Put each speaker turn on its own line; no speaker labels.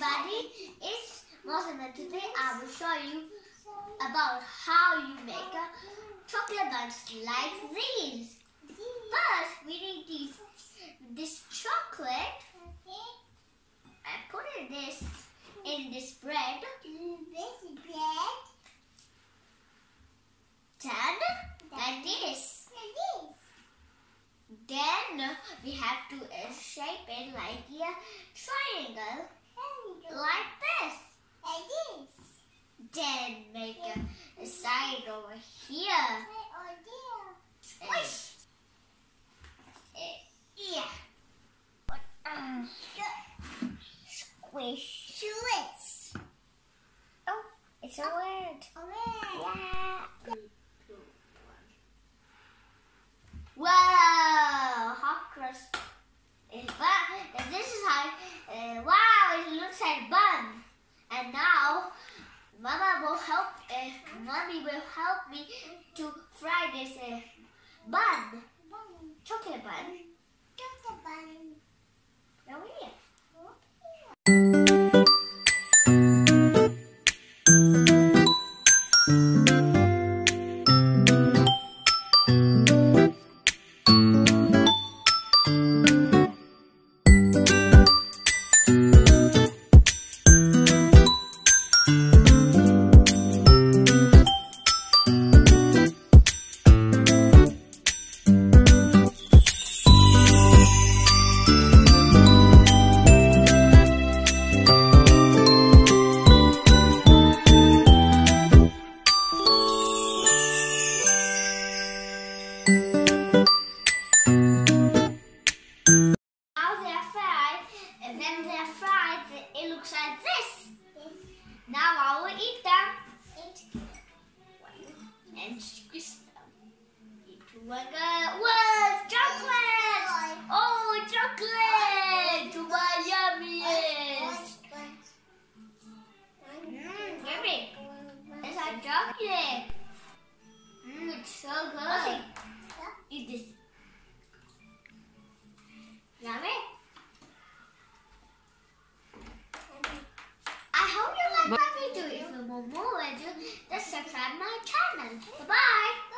everybody, it's Moazzam and today I will show you about how you make a chocolate buns like these. First, we need these, this chocolate and put in this in this bread.
This bread.
Then, like this. Then we have to shape it like a triangle, like this.
Like this.
Then make a, a side over here. Squish. Uh, yeah. Uh, Squish.
Swiss.
Oh, it's a word.
Oh,
Wow, hot crust is bun. This is how. Uh, wow, it bun. And now, Mama will help. Uh, Mommy will help me to fry this uh, bun, chocolate bun. I will eat them and squeeze them into one. Uh, what? Chocolate! Oh, chocolate! To my yummiest! Mmm, yummy! It's like chocolate. If you want more videos, just subscribe my channel. Bye-bye.